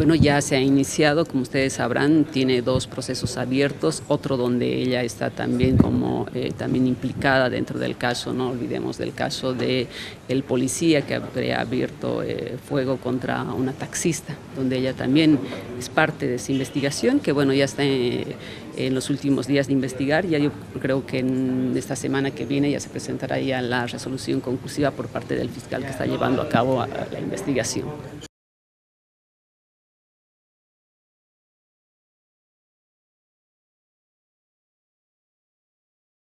Bueno, ya se ha iniciado, como ustedes sabrán, tiene dos procesos abiertos, otro donde ella está también como eh, también implicada dentro del caso, no olvidemos del caso de el policía que habría abierto eh, fuego contra una taxista, donde ella también es parte de esa investigación, que bueno, ya está en, en los últimos días de investigar, ya yo creo que en esta semana que viene ya se presentará ya la resolución conclusiva por parte del fiscal que está llevando a cabo la investigación.